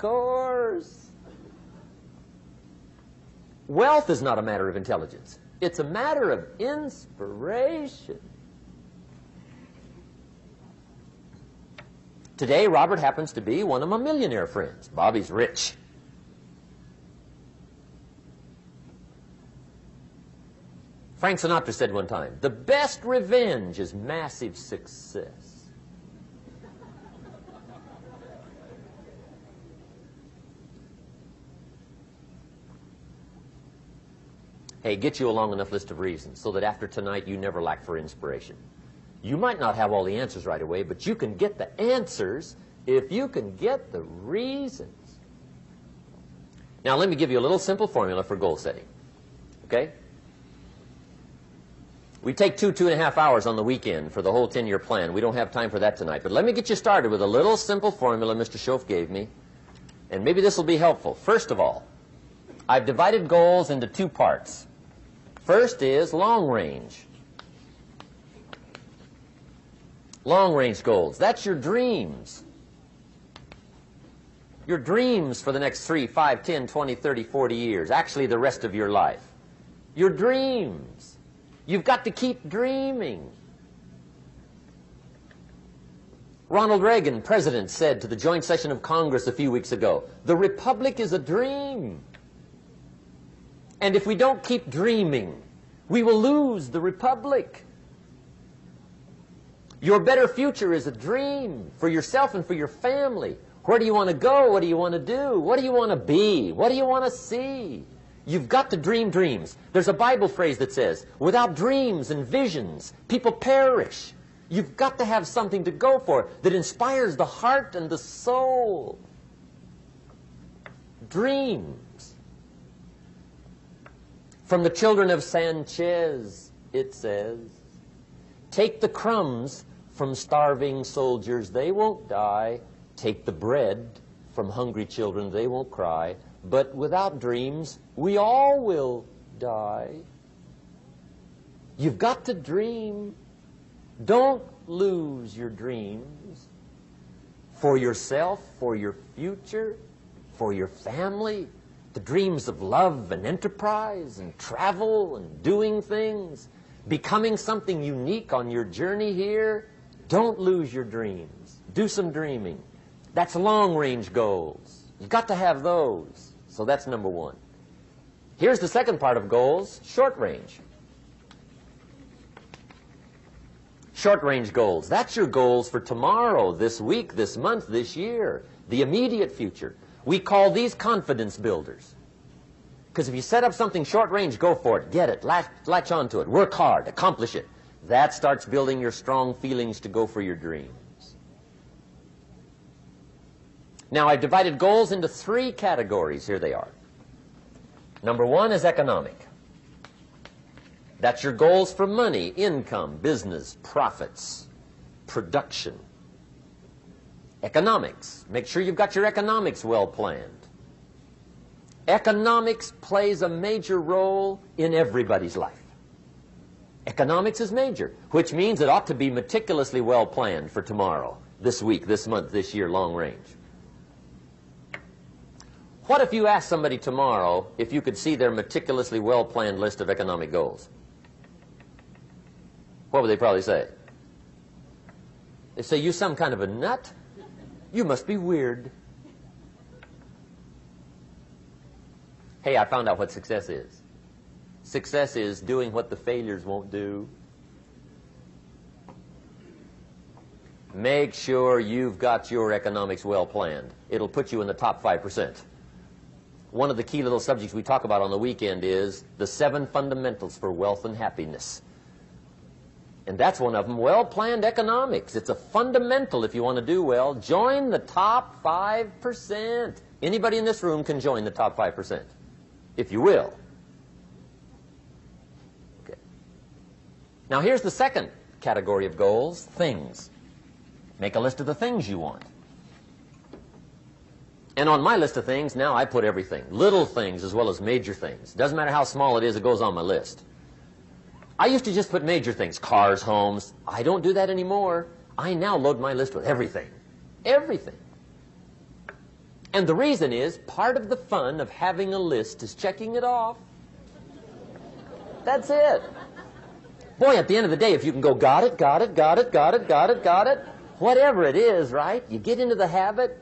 course. Wealth is not a matter of intelligence. It's a matter of inspiration. Today, Robert happens to be one of my millionaire friends. Bobby's rich. Frank Sinatra said one time, the best revenge is massive success. Hey, get you a long enough list of reasons so that after tonight you never lack for inspiration. You might not have all the answers right away, but you can get the answers if you can get the reasons. Now, let me give you a little simple formula for goal setting. Okay? We take two, two and a half hours on the weekend for the whole 10-year plan. We don't have time for that tonight. But let me get you started with a little simple formula Mr. Shoaff gave me. And maybe this will be helpful. First of all, I've divided goals into two parts. First is long range. Long range goals. That's your dreams. Your dreams for the next 3, 5, 10, 20, 30, 40 years. Actually, the rest of your life. Your dreams. You've got to keep dreaming. Ronald Reagan, president, said to the joint session of Congress a few weeks ago, the republic is a dream. And if we don't keep dreaming, we will lose the republic. Your better future is a dream for yourself and for your family. Where do you want to go? What do you want to do? What do you want to be? What do you want to see? You've got to dream dreams. There's a Bible phrase that says, without dreams and visions, people perish. You've got to have something to go for that inspires the heart and the soul. Dreams. From the children of Sanchez, it says, take the crumbs from starving soldiers, they won't die. Take the bread from hungry children, they won't cry. But without dreams, we all will die. You've got to dream. Don't lose your dreams for yourself, for your future, for your family, the dreams of love and enterprise and travel and doing things, becoming something unique on your journey here. Don't lose your dreams. Do some dreaming. That's long-range goals. You've got to have those. So that's number one. Here's the second part of goals, short range. Short range goals. That's your goals for tomorrow, this week, this month, this year, the immediate future. We call these confidence builders. Because if you set up something short range, go for it, get it, latch, latch onto it, work hard, accomplish it. That starts building your strong feelings to go for your dreams. Now, I've divided goals into three categories. Here they are. Number one is economic. That's your goals for money, income, business, profits, production. Economics. Make sure you've got your economics well planned. Economics plays a major role in everybody's life. Economics is major, which means it ought to be meticulously well planned for tomorrow, this week, this month, this year, long range. What if you asked somebody tomorrow if you could see their meticulously well-planned list of economic goals? What would they probably say? They say, you some kind of a nut? You must be weird. Hey, I found out what success is. Success is doing what the failures won't do. Make sure you've got your economics well planned. It'll put you in the top 5% one of the key little subjects we talk about on the weekend is the seven fundamentals for wealth and happiness. And that's one of them, well-planned economics. It's a fundamental if you want to do well. Join the top 5%. Anybody in this room can join the top 5%, if you will. Okay. Now here's the second category of goals, things. Make a list of the things you want. And on my list of things, now I put everything. Little things as well as major things. Doesn't matter how small it is, it goes on my list. I used to just put major things, cars, homes. I don't do that anymore. I now load my list with everything. Everything. And the reason is part of the fun of having a list is checking it off. That's it. Boy, at the end of the day, if you can go, got it, got it, got it, got it, got it, got it, whatever it is, right? You get into the habit.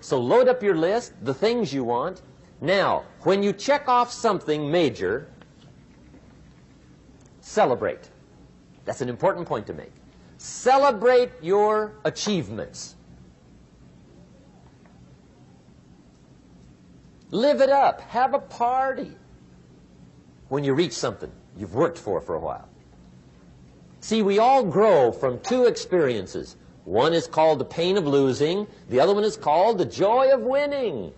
So load up your list, the things you want. Now, when you check off something major, celebrate. That's an important point to make. Celebrate your achievements. Live it up. Have a party when you reach something you've worked for for a while. See, we all grow from two experiences. One is called the pain of losing. The other one is called the joy of winning.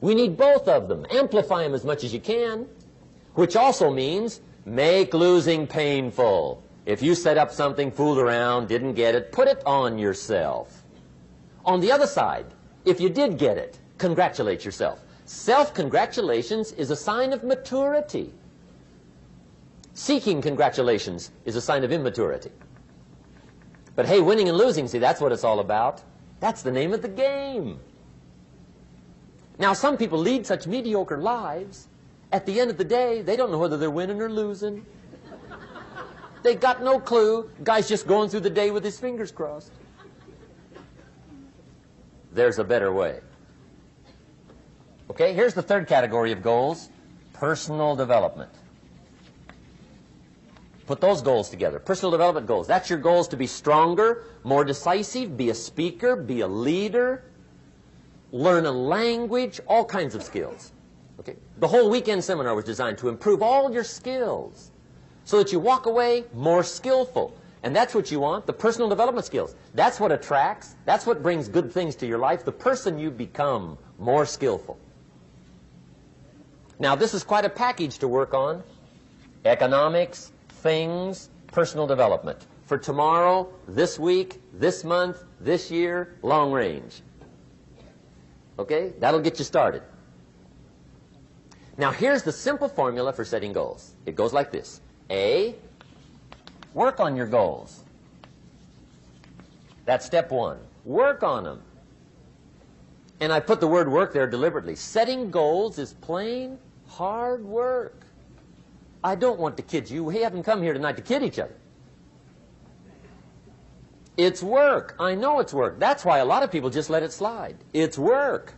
We need both of them. Amplify them as much as you can, which also means make losing painful. If you set up something, fooled around, didn't get it, put it on yourself. On the other side, if you did get it, congratulate yourself. Self-congratulations is a sign of maturity. Seeking congratulations is a sign of immaturity. But hey, winning and losing, see, that's what it's all about. That's the name of the game. Now, some people lead such mediocre lives, at the end of the day, they don't know whether they're winning or losing. They got no clue. Guy's just going through the day with his fingers crossed. There's a better way. Okay, here's the third category of goals personal development. Put those goals together. Personal development goals. That's your goals to be stronger, more decisive, be a speaker, be a leader, learn a language, all kinds of skills. Okay? The whole weekend seminar was designed to improve all your skills so that you walk away more skillful. And that's what you want, the personal development skills. That's what attracts, that's what brings good things to your life, the person you become more skillful. Now, this is quite a package to work on. Economics, things, personal development. For tomorrow, this week, this month, this year, long range. Okay? That'll get you started. Now, here's the simple formula for setting goals. It goes like this. A, work on your goals. That's step one. Work on them. And I put the word work there deliberately. Setting goals is plain hard work. I don't want to kid you. We haven't come here tonight to kid each other. It's work. I know it's work. That's why a lot of people just let it slide. It's work.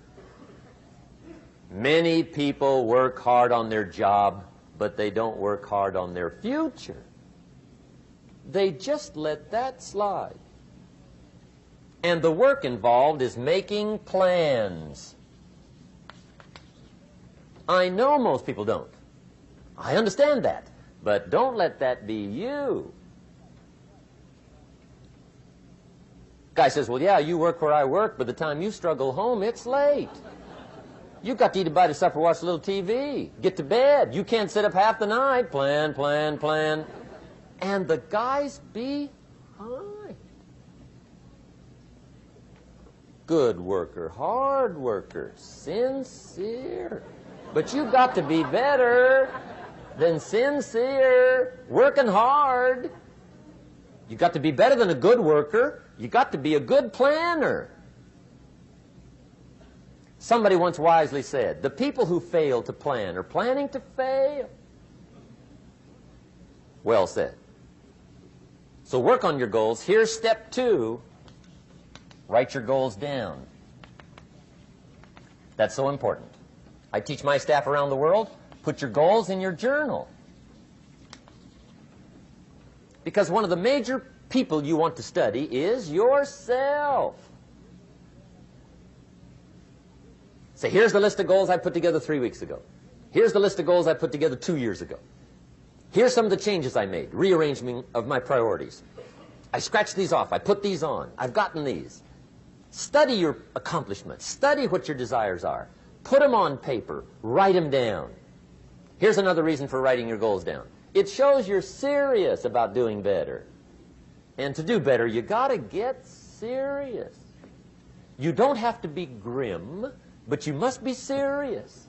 Many people work hard on their job, but they don't work hard on their future. They just let that slide. And the work involved is making plans. I know most people don't. I understand that. But don't let that be you. Guy says, well, yeah, you work where I work, but the time you struggle home, it's late. You've got to eat a bite of supper, watch a little TV, get to bed. You can't sit up half the night. Plan, plan, plan. And the guys be behind. Good worker, hard worker, sincere. But you've got to be better than sincere, working hard. You got to be better than a good worker. You got to be a good planner. Somebody once wisely said, the people who fail to plan are planning to fail. Well said. So work on your goals. Here's step two. Write your goals down. That's so important. I teach my staff around the world Put your goals in your journal. Because one of the major people you want to study is yourself. Say, here's the list of goals I put together three weeks ago. Here's the list of goals I put together two years ago. Here's some of the changes I made, rearranging of my priorities. I scratched these off. I put these on. I've gotten these. Study your accomplishments. Study what your desires are. Put them on paper. Write them down. Here's another reason for writing your goals down. It shows you're serious about doing better. And to do better, you got to get serious. You don't have to be grim, but you must be serious.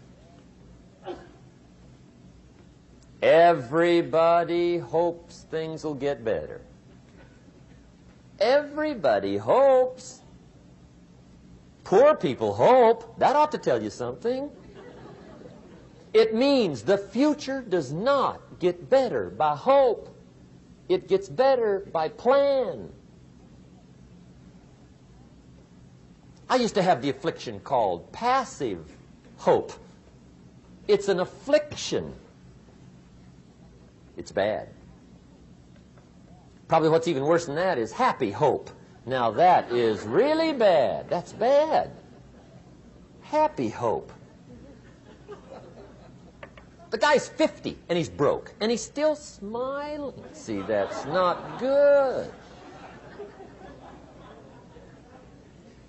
Everybody hopes things will get better. Everybody hopes. Poor people hope. That ought to tell you something. It means the future does not get better by hope. It gets better by plan. I used to have the affliction called passive hope. It's an affliction. It's bad. Probably what's even worse than that is happy hope. Now that is really bad. That's bad. Happy hope. The guy's 50 and he's broke and he's still smiling. See, that's not good.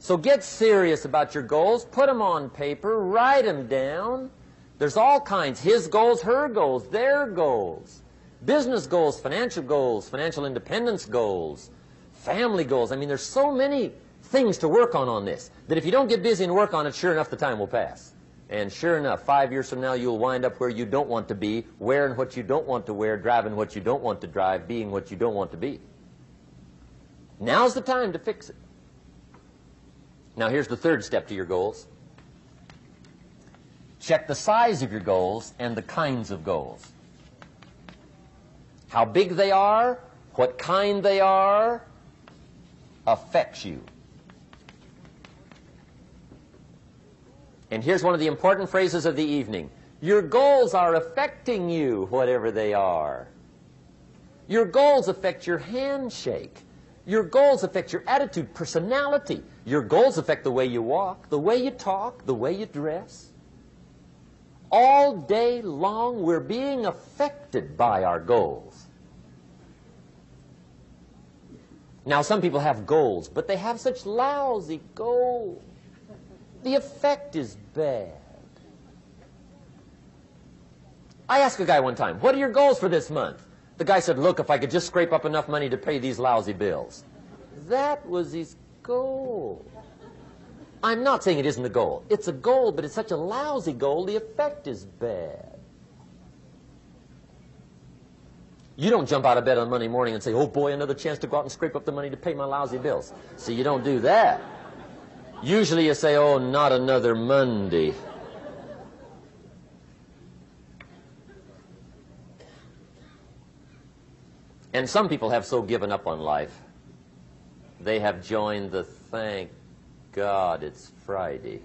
So get serious about your goals. Put them on paper. Write them down. There's all kinds. His goals, her goals, their goals. Business goals, financial goals, financial independence goals, family goals. I mean, there's so many things to work on on this that if you don't get busy and work on it, sure enough, the time will pass. And sure enough, five years from now, you'll wind up where you don't want to be, wearing what you don't want to wear, driving what you don't want to drive, being what you don't want to be. Now's the time to fix it. Now, here's the third step to your goals. Check the size of your goals and the kinds of goals. How big they are, what kind they are, affects you. And here's one of the important phrases of the evening. Your goals are affecting you, whatever they are. Your goals affect your handshake. Your goals affect your attitude, personality. Your goals affect the way you walk, the way you talk, the way you dress. All day long, we're being affected by our goals. Now, some people have goals, but they have such lousy goals. The effect is bad. I asked a guy one time, what are your goals for this month? The guy said, look, if I could just scrape up enough money to pay these lousy bills. That was his goal. I'm not saying it isn't a goal. It's a goal, but it's such a lousy goal, the effect is bad. You don't jump out of bed on Monday morning and say, oh boy, another chance to go out and scrape up the money to pay my lousy bills. See, you don't do that. Usually you say, oh, not another Monday. And some people have so given up on life, they have joined the thank God it's Friday